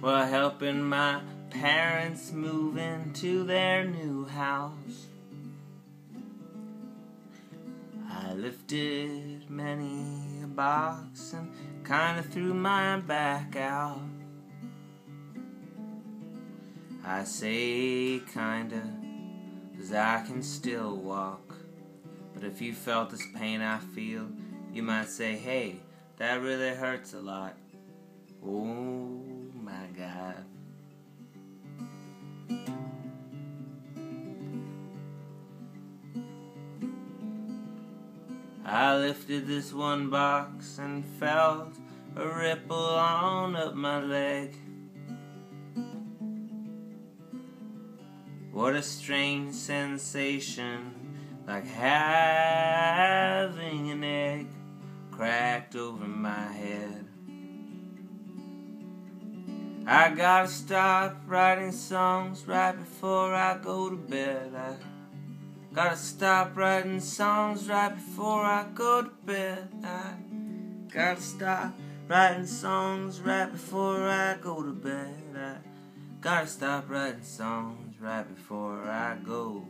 while helping my parents move into their new house. I lifted many a box and kinda threw mine back out. I say kinda, cause I can still walk. But if you felt this pain I feel, you might say, hey, that really hurts a lot. Oh my god. I lifted this one box and felt a ripple on up my leg. What a strange sensation, like having I gotta stop writing songs right before I go to bed. I gotta stop writing songs right before I go to bed. I gotta stop writing songs right before I go to bed. I gotta stop writing songs right before I go